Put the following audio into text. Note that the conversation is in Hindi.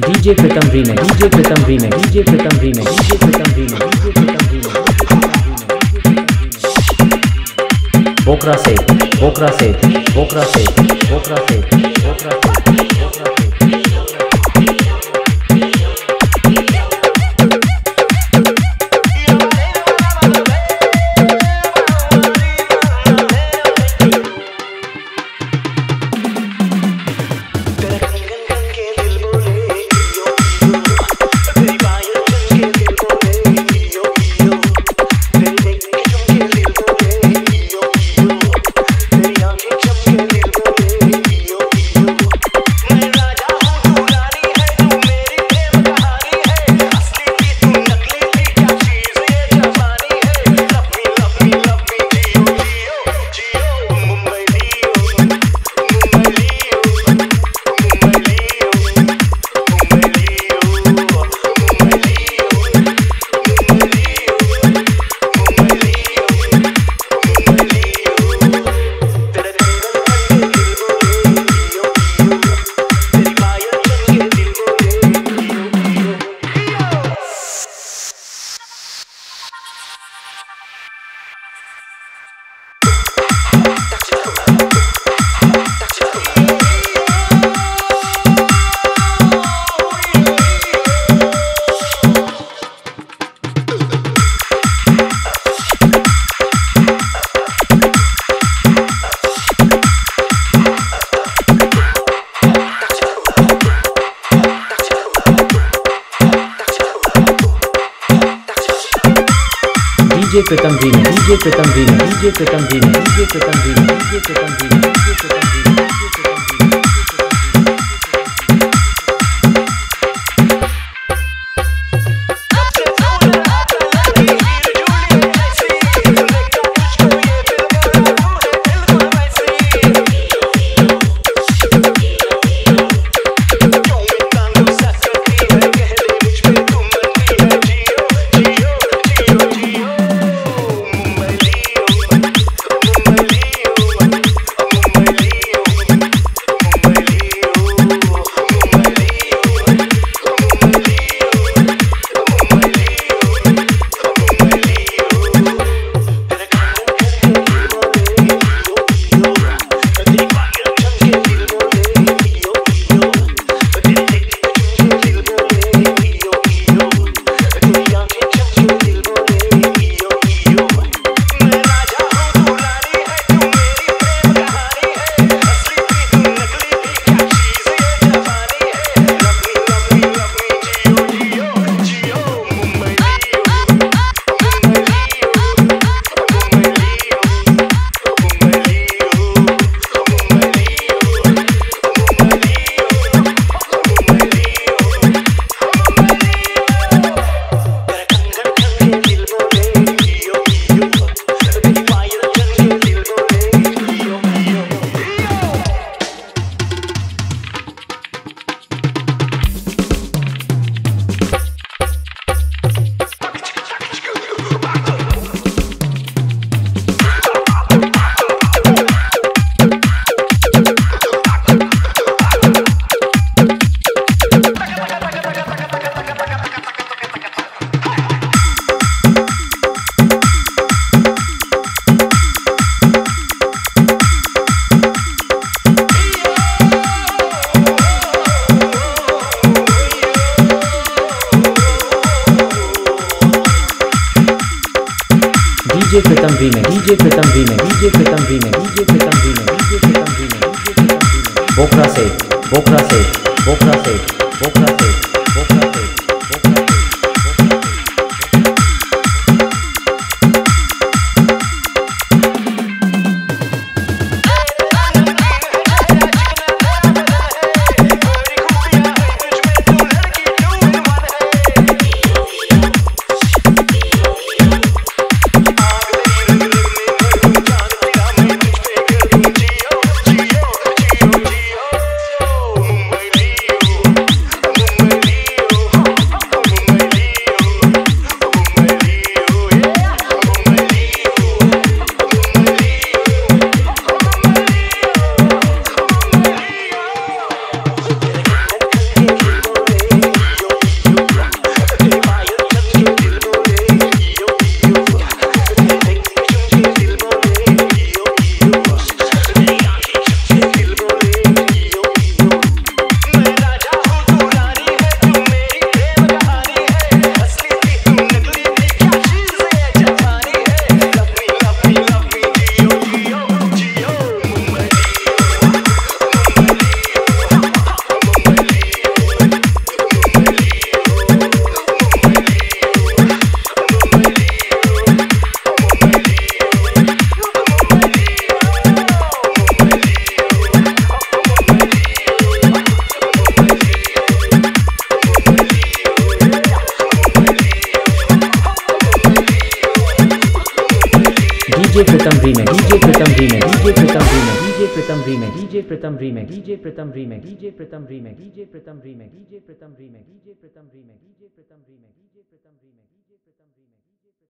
DJ Pritam remake, DJ Pritam remake, DJ Pritam remake, DJ Pritam remake, DJ Pritam remake बोकरा से बोकरा से बोकरा से बोकरा से बोकरा से DJ Pritam remake DJ Pritam remake DJ Pritam remake DJ Pritam remake DJ Pritam remake DJ Pritam DJ Pritam भी में, डीजे प्रीतम भी में, डीजे प्रीतम भी में, डीजे प्रीतम भी में, डीजे प्रीतम भी में। बोखरा से बोखरा से बोखरा से बोखरा से बोखरा से। में डीजे प्रीतम री में डीजे प्रीतम री में डीजे प्रीतम री में डीजे प्रीतम री में डीजे प्रीतम री में डीजे प्रीतम री में डीजे प्रीतम री में डीजे प्रीतम री में डीजे प्रीतम री